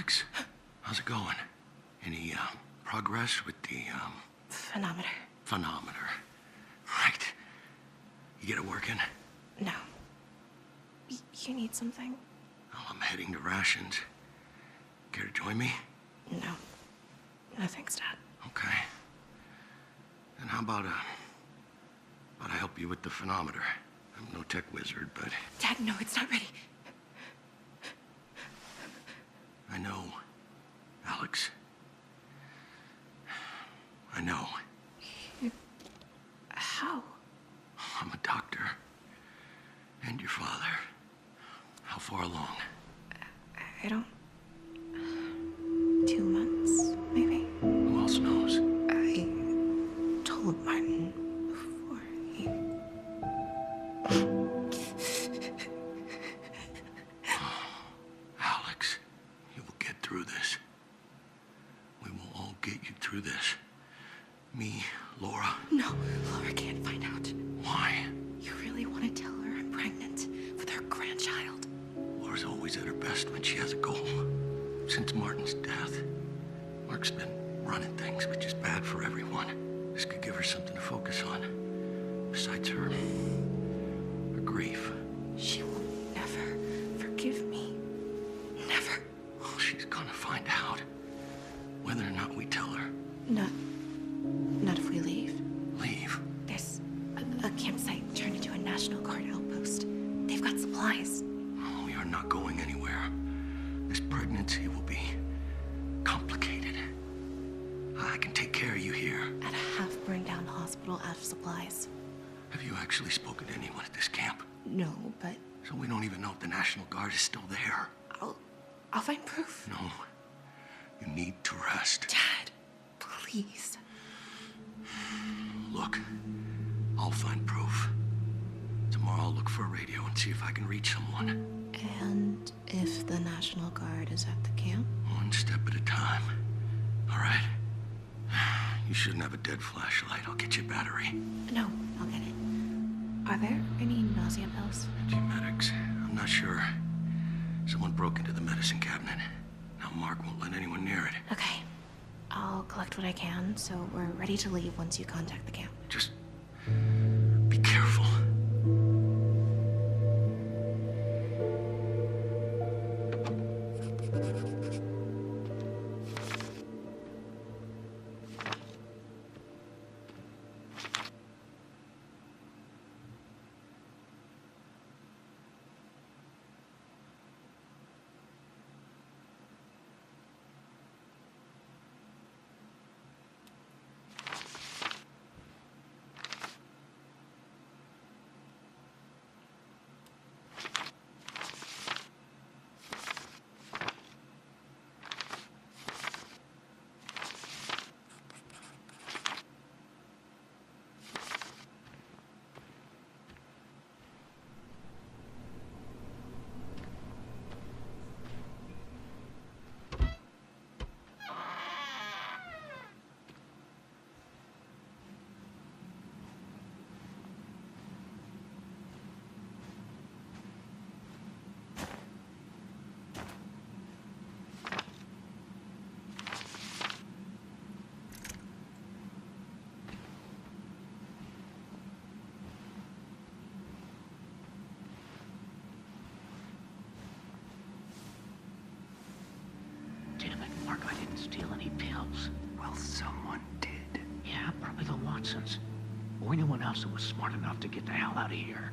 Alex, how's it going? Any uh, progress with the um, Phenometer. phonometer? Right. You get it working? No. Y- you need something? Oh, I'm heading to rations. Care to join me? No. No thanks, Dad. Okay. And how about uh, about I help you with the phonometer? I'm no tech wizard, but Dad, no, it's not ready. I know, Alex. I know. How? I'm a doctor. And your father. How far along? I don't. When she has a goal. Since Martin's death, Mark's been running things, which is bad for everyone. This could give her something to focus on. We don't even know if the National Guard is still there. I'll. I'll find proof. No. You need to rest. Dad, please. Look, I'll find proof. Tomorrow I'll look for a radio and see if I can reach someone. And if the National Guard is at the camp? One step at a time. All right? You shouldn't have a dead flashlight. I'll get you a battery. No, I'll get it. Are there any nausea pills? Medics. I'm not sure. Someone broke into the medicine cabinet. Now Mark won't let anyone near it. Okay. I'll collect what I can, so we're ready to leave once you contact the camp. Just Well, someone did. Yeah, probably the Watsons. Or anyone else who was smart enough to get the hell out of here.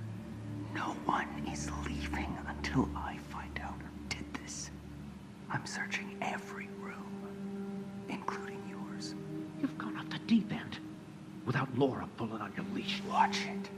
No one is leaving until I find out who did this. I'm searching every room, including yours. You've gone off the deep end. Without Laura pulling on your leash. Watch it.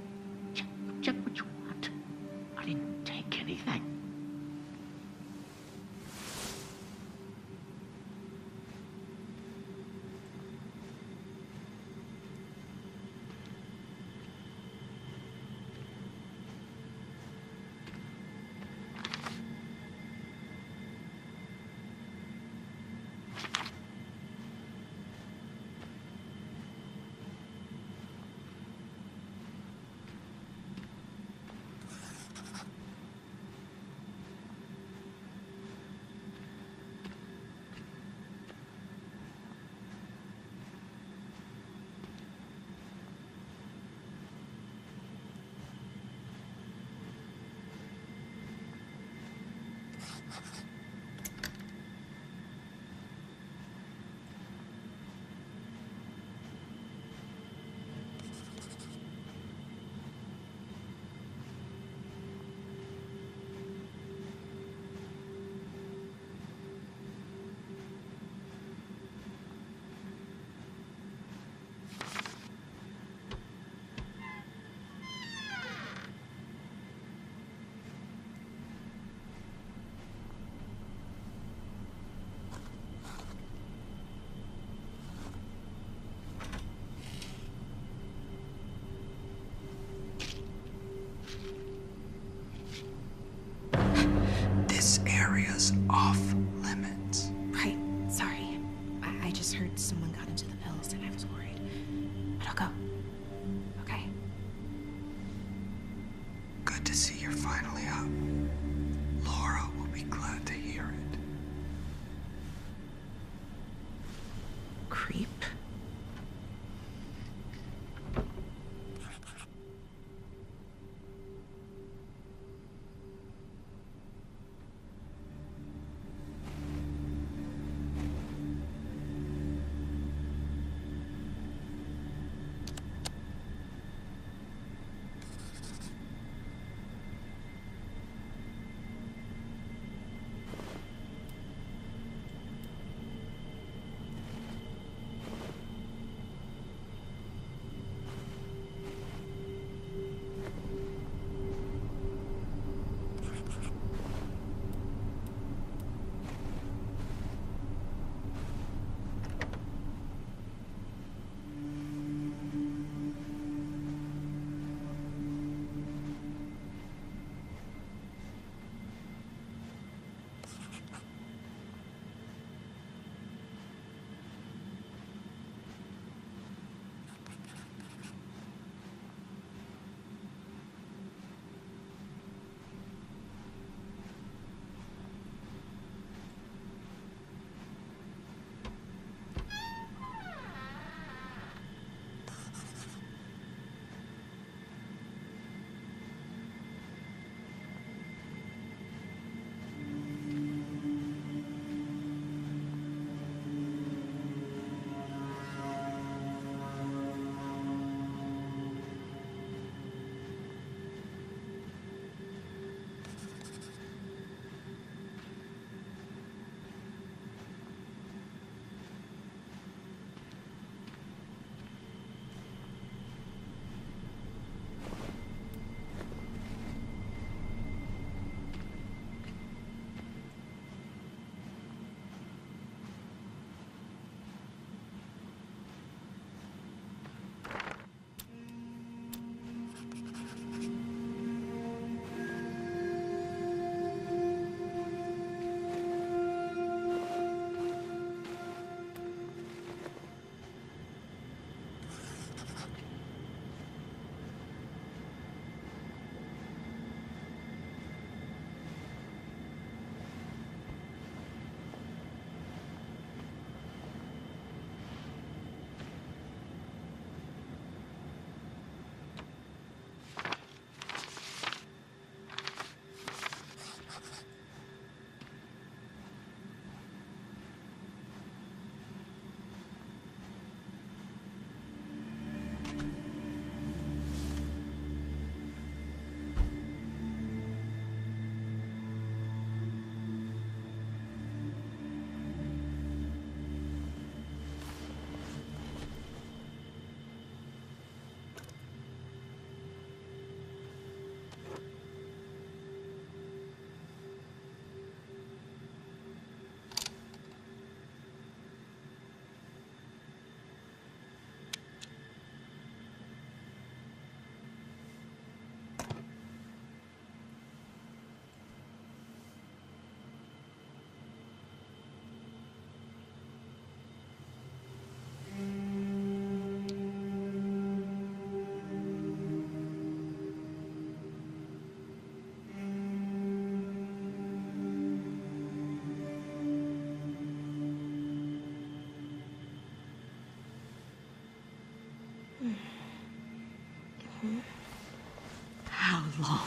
How long?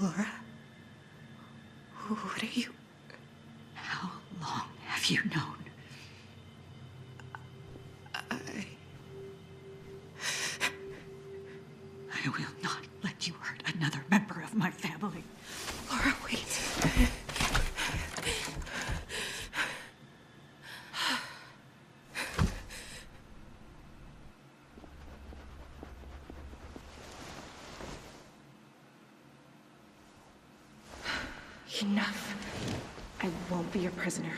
Laura, What are you? how long have you known? I. I will not let you hurt another member of my family. Laura, wait. Enough. I won't be your prisoner.